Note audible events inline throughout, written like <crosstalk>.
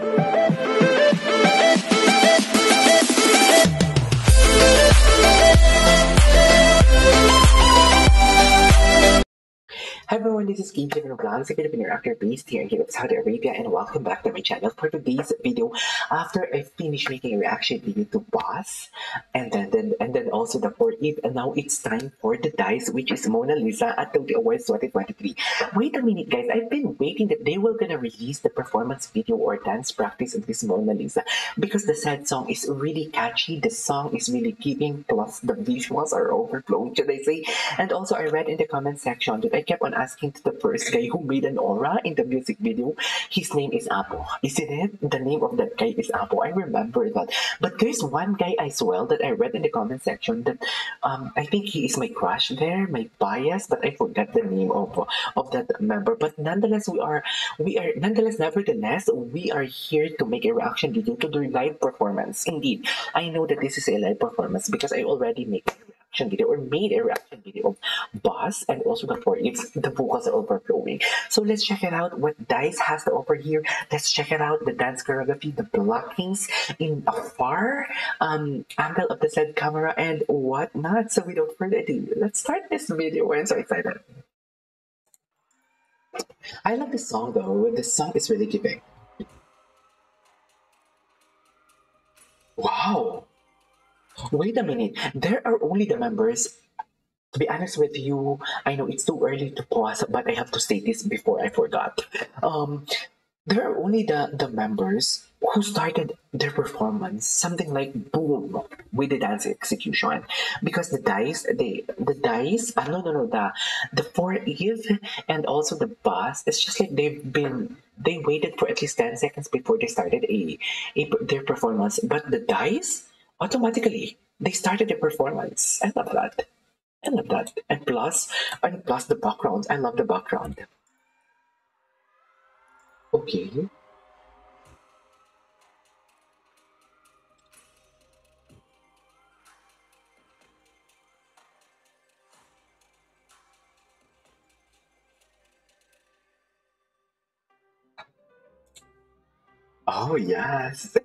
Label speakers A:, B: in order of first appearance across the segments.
A: Hi everyone, this is from Vlogs, a Filipino actor based here in Saudi Arabia and welcome back to my channel for today's video. After I finished making a reaction video to Boss and then, then and then also the For It and now it's time for the dice which is Mona Lisa at the Awards 2023. Wait a minute guys, I've been waiting that they were gonna release the performance video or dance practice of this Mona Lisa because the sad song is really catchy, the song is really giving plus the visuals are overflowing should I say and also I read in the comment section that I kept on asking the first guy who made an aura in the music video. His name is Apo. Isn't it? The name of that guy is Apo. I remember that. But there's one guy as well that I read in the comment section that um, I think he is my crush there, my bias, but I forgot the name of of that member. But nonetheless, we are we are nonetheless, nevertheless, we are here to make a reaction video to the live performance. Indeed, I know that this is a live performance because I already make video or made a reaction video Boss and also the four it's the vocals are overflowing. So let's check it out what Dice has to offer here. Let's check it out the dance choreography, the blockings in a far um, angle of the said camera and whatnot. So without further ado, let's start this video. I'm so excited. I love this song though. The song is really giving. Wow. Wait a minute. There are only the members. To be honest with you, I know it's too early to pause, but I have to say this before I forgot. Um, there are only the, the members who started their performance something like boom with the dance execution because the dice they the dice uh, no no no the the for eve and also the boss it's just like they've been they waited for at least 10 seconds before they started a, a their performance but the dice automatically they started the performance. I love that. I love that. And plus, and plus the background. I love the background. Okay. Oh yes.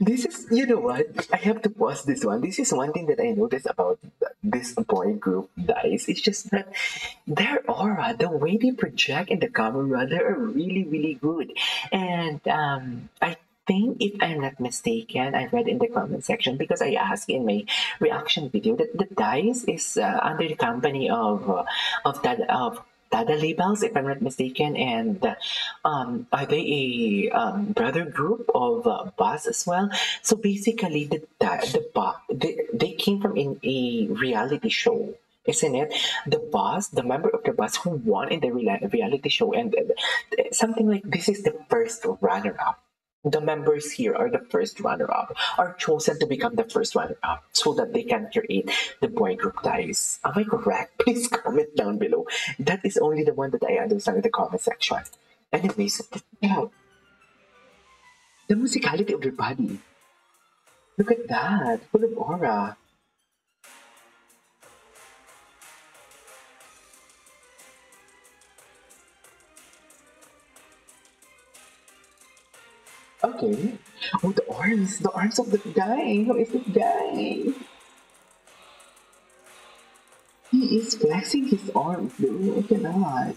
A: This is, you know what? I have to pause this one. This is one thing that I noticed about this boy group Dice. It's just that their aura, the way they project in the camera, they're really, really good. And um, I think, if I'm not mistaken, I read in the comment section because I asked in my reaction video that the Dice is uh, under the company of uh, of that of Dada Labels, if I'm not mistaken, and um, are they a um, brother group of uh, Boss as well? So basically, the the Boss they, they came from in a reality show isn't it? The boss, the member of the boss who won in the reality show, and uh, something like this is the first runner up the members here are the first runner-up are chosen to become the first runner-up so that they can create the boy group dice. Am I correct? <laughs> Please comment down below. That is only the one that I understand in the comment section. Anyways, now, the musicality of their body. Look at that, full of aura. Oh, the arms. The arms of the guy. Who is this guy? He is flexing his arms, dude. I cannot.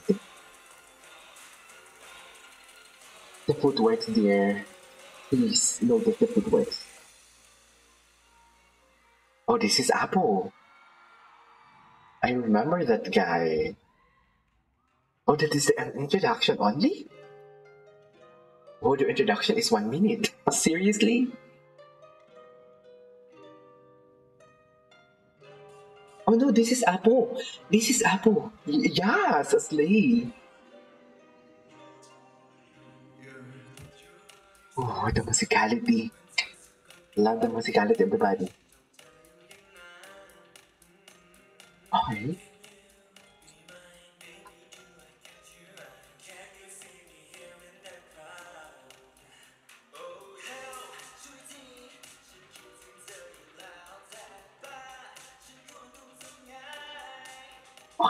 A: The footworks, dear. Please notice the footworks. Oh, this is Apple. I remember that guy. Oh, that is the introduction only? Oh, Audio introduction is one minute. <laughs> Seriously? Oh no, this is Apple. This is Apple. Yes, Slay. Oh, the musicality. Love the musicality of the body.
B: Oh, okay.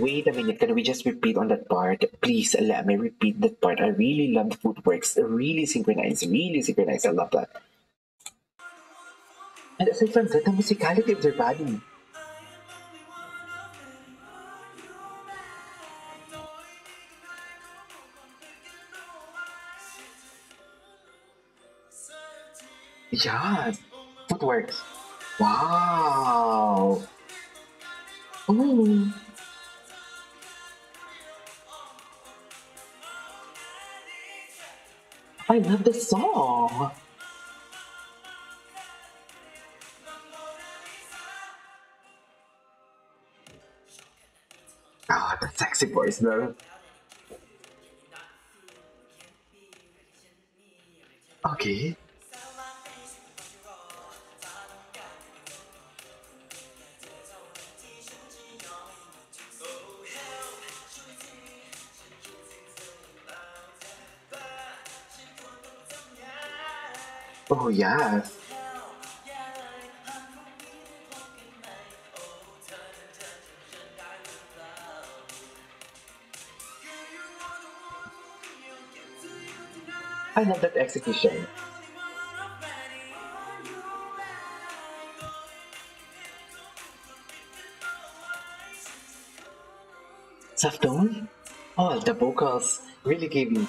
B: Wait a minute, can we just repeat on that part? Please let me repeat that part. I really love the footworks. Really synchronized, really synchronized. I love that. And aside from that, the musicality of their body. Yes, footworks. Wow. Oh. I love the song. Ah, the sexy voice though. Okay. Oh yeah. I love that execution. Soft tone? Oh, the vocals really gave me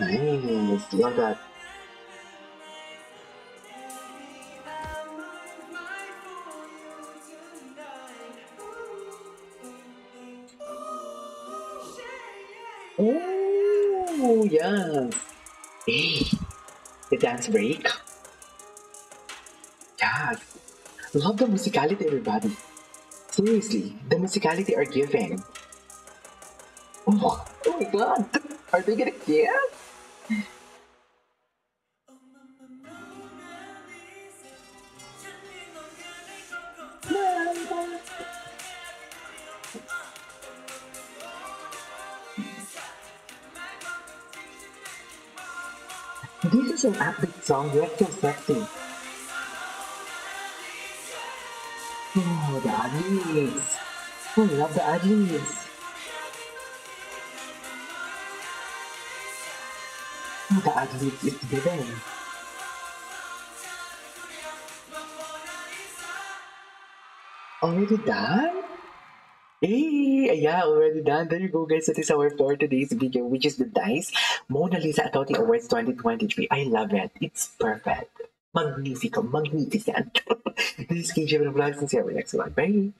B: Nice, love that. Oh, yeah. Hey, the dance break. Yeah, love the musicality, everybody. Seriously, the musicality are given. Oh, oh my god, are they gonna kiss? This is an upbeat song, sexy. Oh, the. Oh, I love the ad-libs. The Adlis is given. Already done? Hey, yeah, already done. There you go, guys. That is our for today's video, which is the Dice Mona Lisa Atoti Awards 2023. I love it. It's perfect. Magnifico, magnificent. <laughs> this is KJ Vlogs and see you next one. Bye.